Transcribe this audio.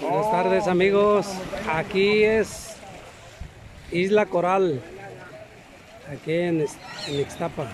Buenas tardes amigos, aquí es Isla Coral, aquí en, en Ixtapa.